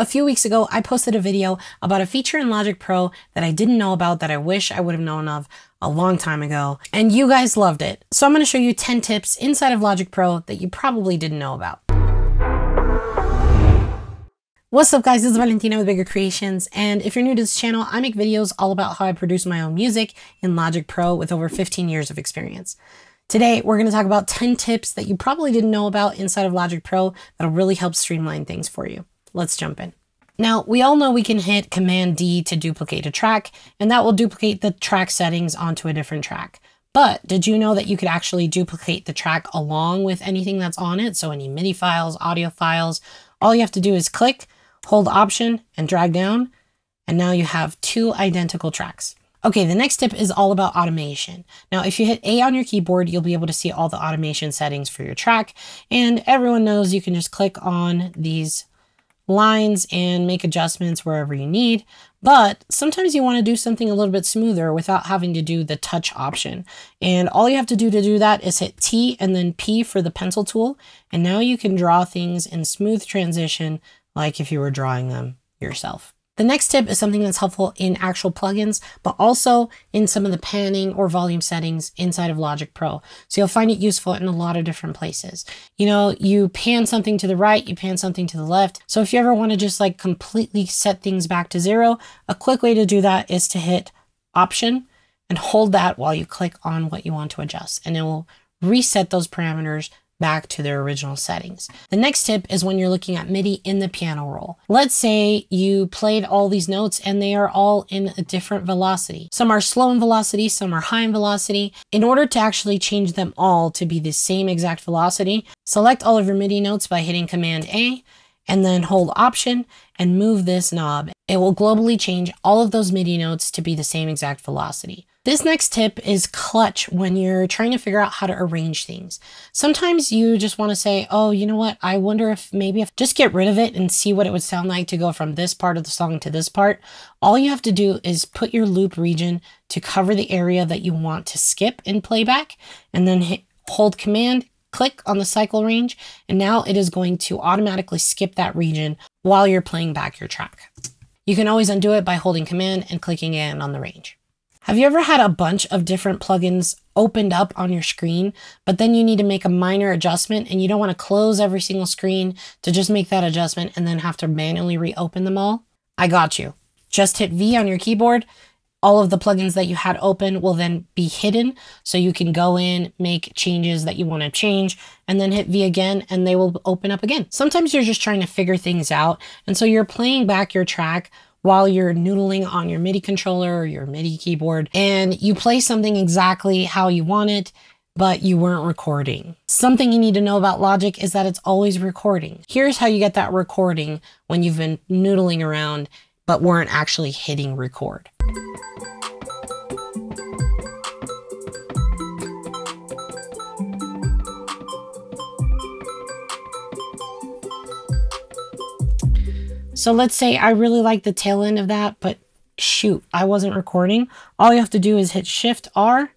A few weeks ago, I posted a video about a feature in Logic Pro that I didn't know about that I wish I would have known of a long time ago, and you guys loved it. So I'm gonna show you 10 tips inside of Logic Pro that you probably didn't know about. What's up guys, this is Valentina with Biga Creations, and if you're new to this channel, I make videos all about how I produce my own music in Logic Pro with over 15 years of experience. Today, we're gonna talk about 10 tips that you probably didn't know about inside of Logic Pro that'll really help streamline things for you. Let's jump in. Now, we all know we can hit Command D to duplicate a track, and that will duplicate the track settings onto a different track. But did you know that you could actually duplicate the track along with anything that's on it? So any MIDI files, audio files, all you have to do is click, hold Option, and drag down, and now you have two identical tracks. Okay, the next tip is all about automation. Now, if you hit A on your keyboard, you'll be able to see all the automation settings for your track, and everyone knows you can just click on these lines and make adjustments wherever you need. But sometimes you want to do something a little bit smoother without having to do the touch option. And all you have to do to do that is hit T and then P for the pencil tool. And now you can draw things in smooth transition like if you were drawing them yourself. The next tip is something that's helpful in actual plugins, but also in some of the panning or volume settings inside of Logic Pro. So you'll find it useful in a lot of different places. You know, you pan something to the right, you pan something to the left. So if you ever want to just like completely set things back to zero, a quick way to do that is to hit Option and hold that while you click on what you want to adjust. And it will reset those parameters back to their original settings. The next tip is when you're looking at MIDI in the piano roll. Let's say you played all these notes and they are all in a different velocity. Some are slow in velocity, some are high in velocity. In order to actually change them all to be the same exact velocity, select all of your MIDI notes by hitting Command A and then hold Option and move this knob. It will globally change all of those MIDI notes to be the same exact velocity. This next tip is clutch when you're trying to figure out how to arrange things. Sometimes you just want to say, oh, you know what? I wonder if maybe if just get rid of it and see what it would sound like to go from this part of the song to this part. All you have to do is put your loop region to cover the area that you want to skip in playback and then hit, hold command, click on the cycle range, and now it is going to automatically skip that region while you're playing back your track. You can always undo it by holding command and clicking in on the range. Have you ever had a bunch of different plugins opened up on your screen, but then you need to make a minor adjustment and you don't want to close every single screen to just make that adjustment and then have to manually reopen them all? I got you. Just hit V on your keyboard. All of the plugins that you had open will then be hidden. So you can go in, make changes that you want to change, and then hit V again and they will open up again. Sometimes you're just trying to figure things out. And so you're playing back your track while you're noodling on your MIDI controller or your MIDI keyboard and you play something exactly how you want it, but you weren't recording. Something you need to know about Logic is that it's always recording. Here's how you get that recording when you've been noodling around but weren't actually hitting record. So let's say I really like the tail end of that, but shoot, I wasn't recording. All you have to do is hit Shift R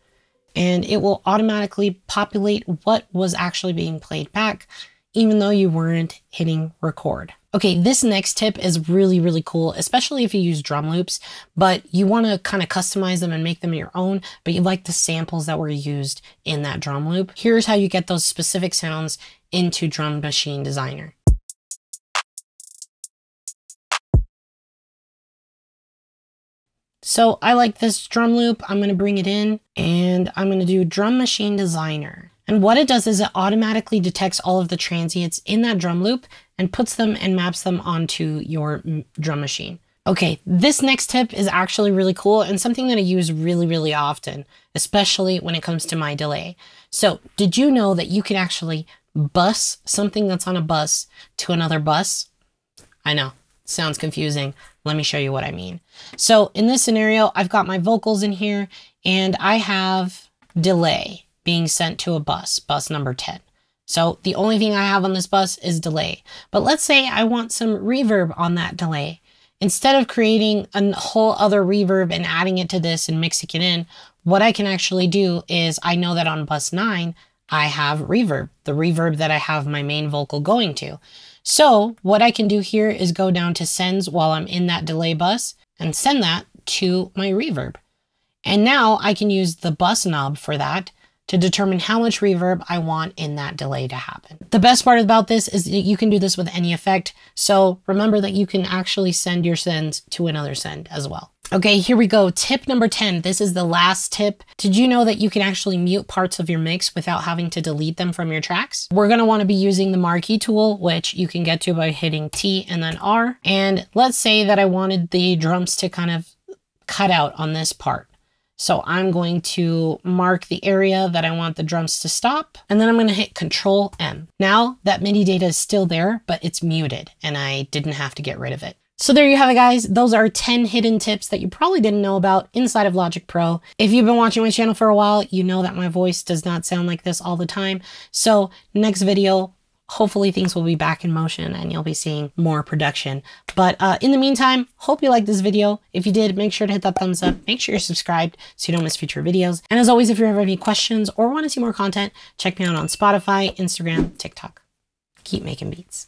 and it will automatically populate what was actually being played back, even though you weren't hitting record. Okay, this next tip is really, really cool, especially if you use drum loops, but you want to kind of customize them and make them your own, but you like the samples that were used in that drum loop. Here's how you get those specific sounds into Drum Machine Designer. So I like this drum loop. I'm going to bring it in and I'm going to do drum machine designer. And what it does is it automatically detects all of the transients in that drum loop and puts them and maps them onto your drum machine. Okay, this next tip is actually really cool and something that I use really, really often, especially when it comes to my delay. So did you know that you can actually bus something that's on a bus to another bus? I know, sounds confusing. Let me show you what I mean. So in this scenario, I've got my vocals in here and I have delay being sent to a bus, bus number 10. So the only thing I have on this bus is delay. But let's say I want some reverb on that delay. Instead of creating a whole other reverb and adding it to this and mixing it in, what I can actually do is I know that on bus 9, I have reverb, the reverb that I have my main vocal going to. So what I can do here is go down to sends while I'm in that delay bus and send that to my reverb. And now I can use the bus knob for that to determine how much reverb I want in that delay to happen. The best part about this is that you can do this with any effect. So remember that you can actually send your sends to another send as well. Okay, here we go. Tip number 10. This is the last tip. Did you know that you can actually mute parts of your mix without having to delete them from your tracks? We're going to want to be using the marquee tool, which you can get to by hitting T and then R. And let's say that I wanted the drums to kind of cut out on this part. So I'm going to mark the area that I want the drums to stop, and then I'm going to hit Control M. Now that MIDI data is still there, but it's muted, and I didn't have to get rid of it. So there you have it, guys. Those are 10 hidden tips that you probably didn't know about inside of Logic Pro. If you've been watching my channel for a while, you know that my voice does not sound like this all the time. So next video, hopefully things will be back in motion and you'll be seeing more production. But uh, in the meantime, hope you liked this video. If you did, make sure to hit that thumbs up. Make sure you're subscribed so you don't miss future videos. And as always, if you have any questions or want to see more content, check me out on Spotify, Instagram, TikTok. Keep making beats.